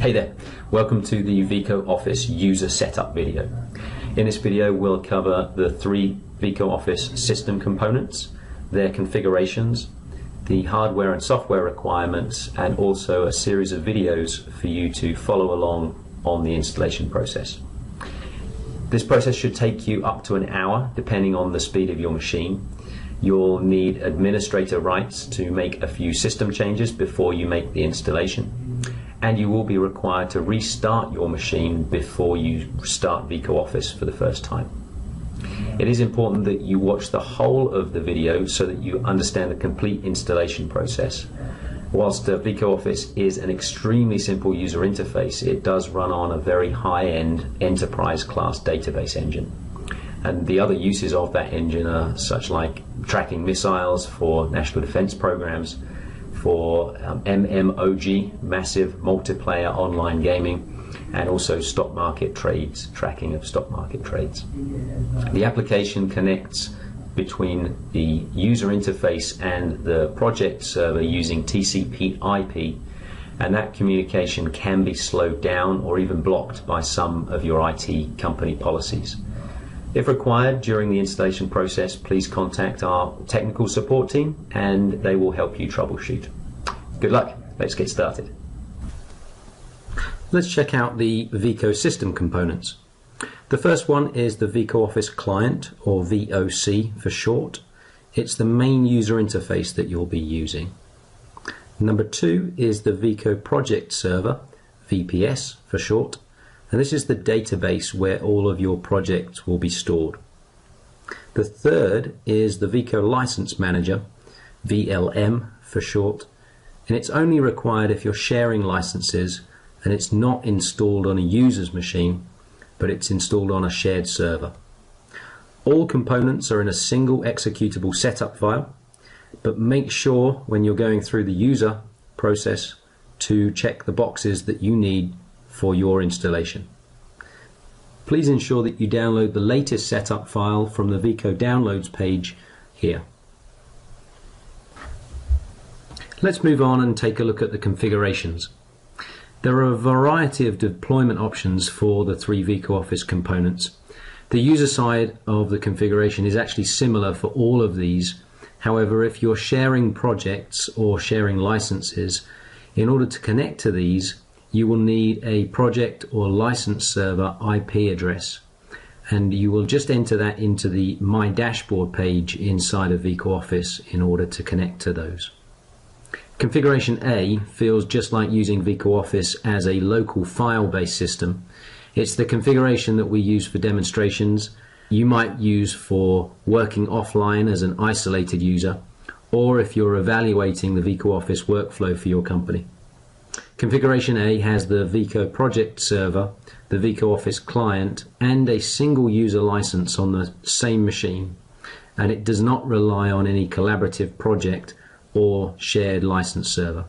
Hey there, welcome to the Vico Office user setup video. In this video we'll cover the three Vico Office system components, their configurations, the hardware and software requirements and also a series of videos for you to follow along on the installation process. This process should take you up to an hour depending on the speed of your machine. You'll need administrator rights to make a few system changes before you make the installation and you will be required to restart your machine before you start Vico Office for the first time. It is important that you watch the whole of the video so that you understand the complete installation process. Whilst uh, Vico Office is an extremely simple user interface, it does run on a very high-end enterprise class database engine. And the other uses of that engine are such like tracking missiles for national defense programs, for um, MMOG, massive multiplayer online gaming, and also stock market trades, tracking of stock market trades. The application connects between the user interface and the project server using TCP IP, and that communication can be slowed down or even blocked by some of your IT company policies. If required during the installation process, please contact our technical support team and they will help you troubleshoot. Good luck. Let's get started. Let's check out the Vico system components. The first one is the Vico Office Client, or VOC for short. It's the main user interface that you'll be using. Number two is the Vico Project Server, VPS for short, and this is the database where all of your projects will be stored. The third is the Vico License Manager, VLM for short, and it's only required if you're sharing licenses and it's not installed on a user's machine, but it's installed on a shared server. All components are in a single executable setup file, but make sure when you're going through the user process to check the boxes that you need for your installation. Please ensure that you download the latest setup file from the Vico downloads page here. Let's move on and take a look at the configurations. There are a variety of deployment options for the three Vico Office components. The user side of the configuration is actually similar for all of these. However, if you're sharing projects or sharing licenses, in order to connect to these, you will need a project or license server IP address. And you will just enter that into the My Dashboard page inside of Vico Office in order to connect to those. Configuration A feels just like using Vico Office as a local file-based system. It's the configuration that we use for demonstrations. You might use for working offline as an isolated user, or if you're evaluating the Vico Office workflow for your company. Configuration A has the Vico project server, the Vico Office client, and a single user license on the same machine, and it does not rely on any collaborative project or shared license server.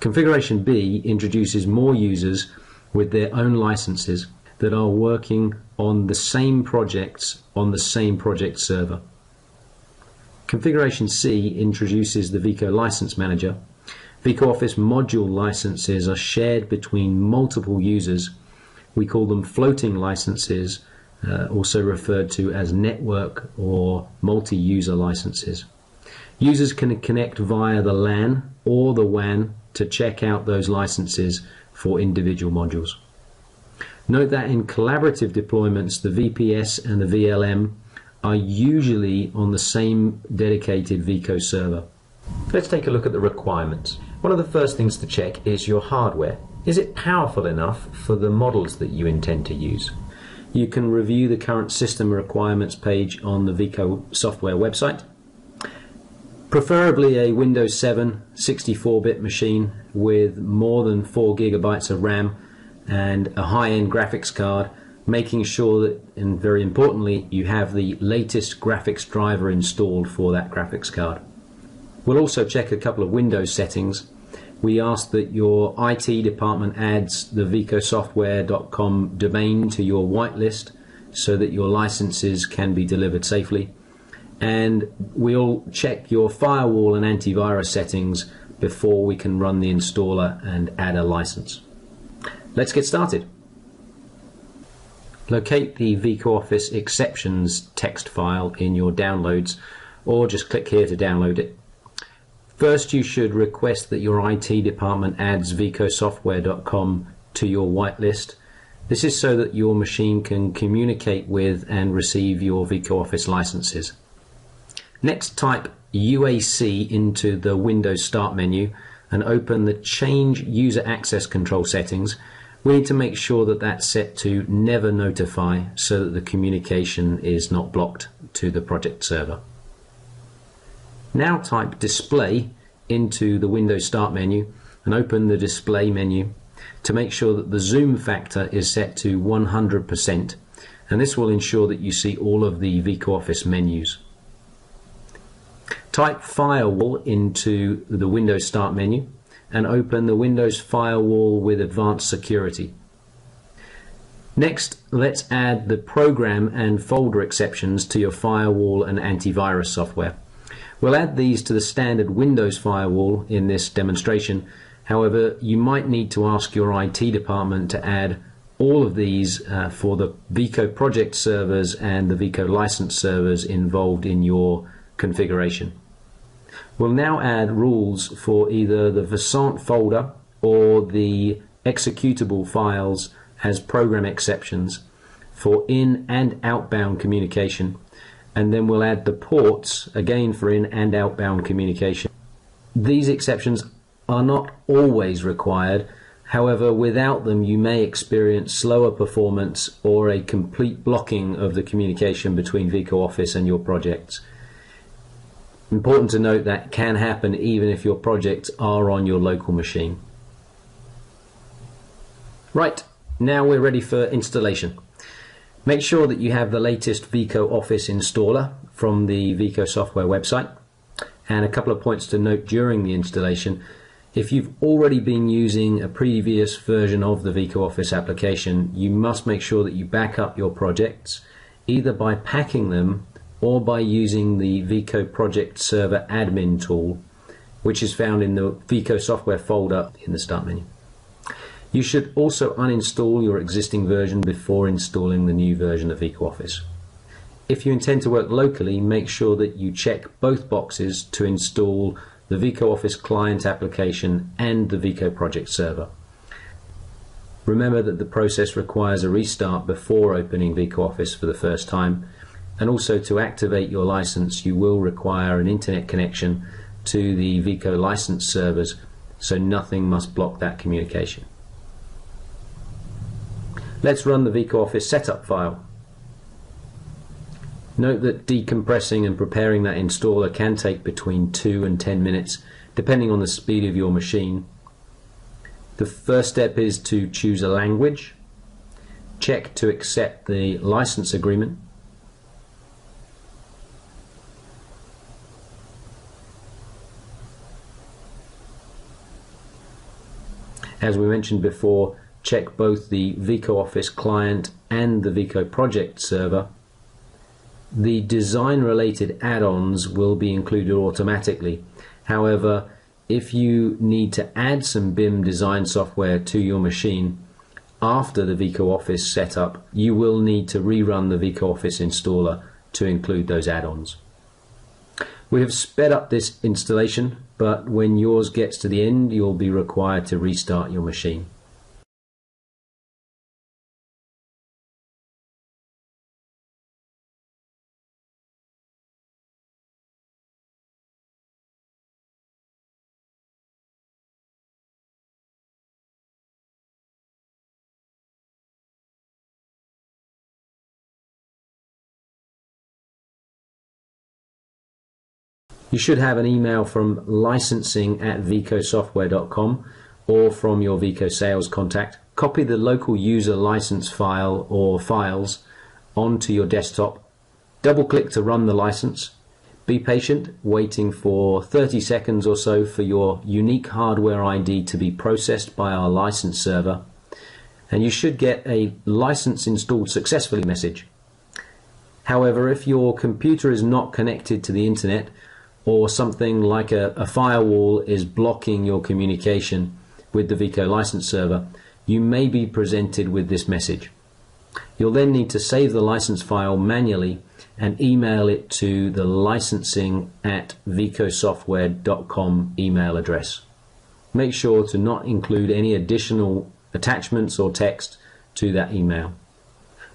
Configuration B introduces more users with their own licenses that are working on the same projects on the same project server. Configuration C introduces the Vico License Manager. Vico Office module licenses are shared between multiple users. We call them floating licenses, uh, also referred to as network or multi-user licenses. Users can connect via the LAN or the WAN to check out those licenses for individual modules. Note that in collaborative deployments, the VPS and the VLM are usually on the same dedicated Vico server. Let's take a look at the requirements. One of the first things to check is your hardware. Is it powerful enough for the models that you intend to use? You can review the current system requirements page on the Vico software website Preferably a Windows 7 64-bit machine with more than 4 gigabytes of RAM and a high-end graphics card, making sure that, and very importantly, you have the latest graphics driver installed for that graphics card. We'll also check a couple of Windows settings. We ask that your IT department adds the vicosoftware.com domain to your whitelist so that your licenses can be delivered safely and we'll check your firewall and antivirus settings before we can run the installer and add a license. Let's get started. Locate the Vico Office exceptions text file in your downloads or just click here to download it. First, you should request that your IT department adds vicosoftware.com to your whitelist. This is so that your machine can communicate with and receive your Vico Office licenses. Next, type UAC into the Windows Start menu and open the Change User Access Control settings. We need to make sure that that's set to Never Notify so that the communication is not blocked to the project server. Now type display into the Windows Start menu and open the display menu to make sure that the zoom factor is set to 100% and this will ensure that you see all of the Vico Office menus. Type firewall into the Windows Start menu and open the Windows Firewall with Advanced Security. Next, let's add the program and folder exceptions to your firewall and antivirus software. We'll add these to the standard Windows firewall in this demonstration. However, you might need to ask your IT department to add all of these uh, for the Vico project servers and the Vico license servers involved in your configuration. We'll now add rules for either the Versant folder or the executable files as program exceptions for in and outbound communication and then we'll add the ports again for in and outbound communication. These exceptions are not always required. However, without them, you may experience slower performance or a complete blocking of the communication between Vico Office and your projects. Important to note that can happen even if your projects are on your local machine. Right, now we're ready for installation. Make sure that you have the latest Vico Office installer from the Vico software website. And a couple of points to note during the installation. If you've already been using a previous version of the Vico Office application, you must make sure that you back up your projects either by packing them or by using the Vico Project Server admin tool, which is found in the Vico software folder in the Start menu. You should also uninstall your existing version before installing the new version of Vico Office. If you intend to work locally, make sure that you check both boxes to install the Vico Office client application and the Vico project server. Remember that the process requires a restart before opening Vico Office for the first time, and also to activate your license, you will require an internet connection to the Vico license servers, so nothing must block that communication. Let's run the Vico Office setup file. Note that decompressing and preparing that installer can take between 2 and 10 minutes depending on the speed of your machine. The first step is to choose a language, check to accept the license agreement, As we mentioned before, check both the Vico Office client and the Vico project server. The design related add-ons will be included automatically. However, if you need to add some BIM design software to your machine after the Vico Office setup, you will need to rerun the Vico Office installer to include those add-ons. We have sped up this installation, but when yours gets to the end, you'll be required to restart your machine. You should have an email from licensing at vicosoftware.com or from your Vico sales contact. Copy the local user license file or files onto your desktop. Double click to run the license. Be patient, waiting for 30 seconds or so for your unique hardware ID to be processed by our license server. And you should get a license installed successfully message. However, if your computer is not connected to the internet, or something like a, a firewall is blocking your communication with the Vico license server, you may be presented with this message. You'll then need to save the license file manually and email it to the licensing at vicosoftware.com email address. Make sure to not include any additional attachments or text to that email.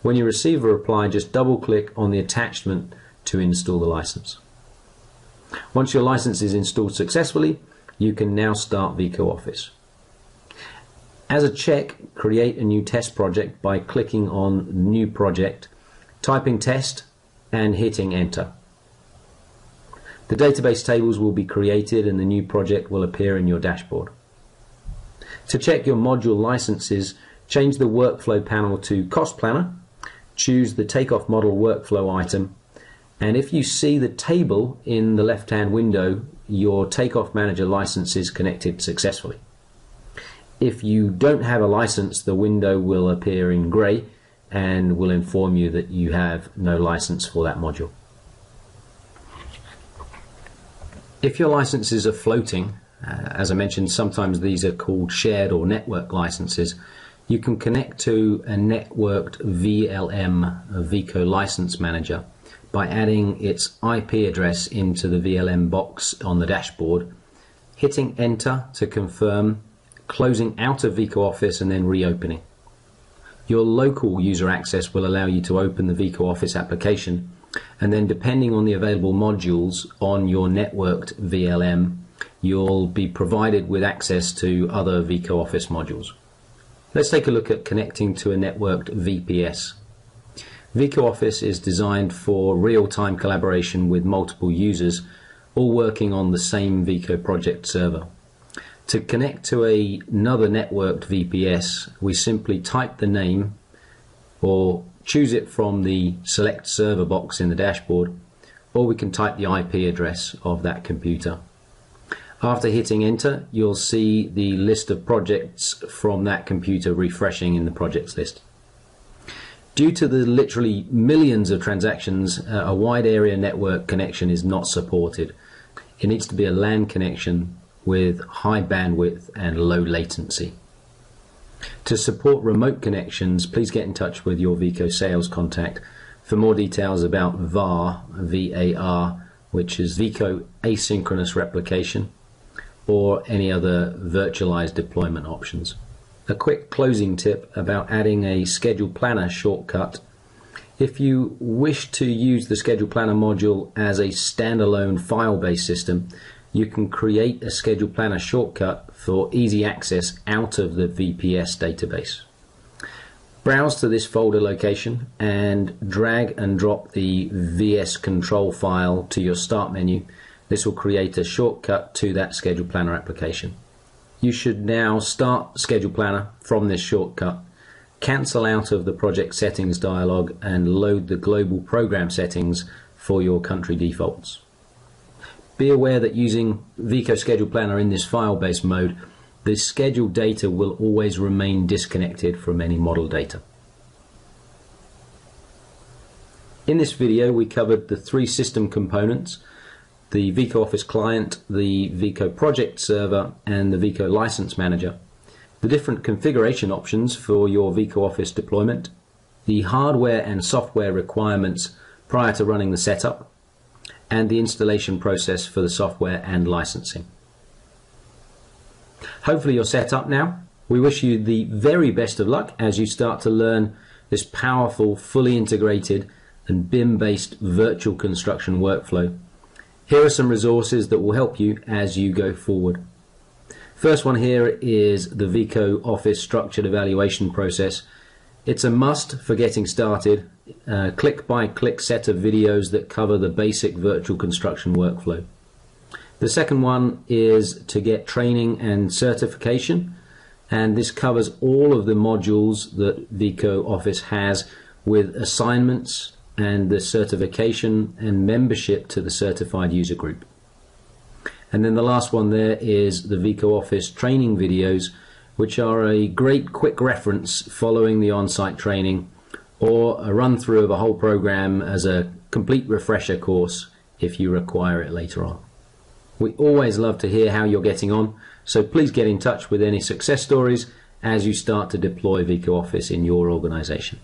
When you receive a reply, just double click on the attachment to install the license. Once your license is installed successfully, you can now start Vico Office. As a check, create a new test project by clicking on New Project, typing test, and hitting Enter. The database tables will be created and the new project will appear in your dashboard. To check your module licenses, change the workflow panel to Cost Planner, choose the Takeoff Model workflow item, and if you see the table in the left-hand window, your Takeoff Manager license is connected successfully. If you don't have a license, the window will appear in grey and will inform you that you have no license for that module. If your licenses are floating, uh, as I mentioned, sometimes these are called shared or network licenses, you can connect to a networked VLM, a Vico License Manager, by adding its IP address into the VLM box on the dashboard, hitting enter to confirm, closing out of Vico Office and then reopening. Your local user access will allow you to open the Vico Office application and then depending on the available modules on your networked VLM, you'll be provided with access to other Vico Office modules. Let's take a look at connecting to a networked VPS. Vico Office is designed for real-time collaboration with multiple users all working on the same Vico project server. To connect to a, another networked VPS, we simply type the name or choose it from the select server box in the dashboard, or we can type the IP address of that computer. After hitting enter, you'll see the list of projects from that computer refreshing in the projects list. Due to the literally millions of transactions, uh, a wide area network connection is not supported. It needs to be a LAN connection with high bandwidth and low latency. To support remote connections, please get in touch with your Vico sales contact for more details about VAR, V-A-R, which is Vico Asynchronous Replication, or any other virtualized deployment options. A quick closing tip about adding a schedule planner shortcut. If you wish to use the schedule planner module as a standalone file-based system, you can create a schedule planner shortcut for easy access out of the VPS database. Browse to this folder location and drag and drop the VS control file to your start menu. This will create a shortcut to that schedule planner application. You should now start schedule planner from this shortcut. Cancel out of the project settings dialog and load the global program settings for your country defaults. Be aware that using Vico Schedule Planner in this file-based mode, the schedule data will always remain disconnected from any model data. In this video we covered the three system components, the Vico Office Client, the Vico Project Server and the Vico License Manager, the different configuration options for your Vico Office deployment, the hardware and software requirements prior to running the setup, and the installation process for the software and licensing. Hopefully you're set up now. We wish you the very best of luck as you start to learn this powerful, fully integrated and BIM-based virtual construction workflow. Here are some resources that will help you as you go forward. First one here is the Vico Office Structured Evaluation Process. It's a must for getting started uh, click by click set of videos that cover the basic virtual construction workflow. The second one is to get training and certification, and this covers all of the modules that Vico Office has with assignments and the certification and membership to the certified user group. And then the last one there is the Vico Office training videos, which are a great quick reference following the on-site training or a run through of a whole program as a complete refresher course if you require it later on. We always love to hear how you're getting on, so please get in touch with any success stories as you start to deploy Vico Office in your organization.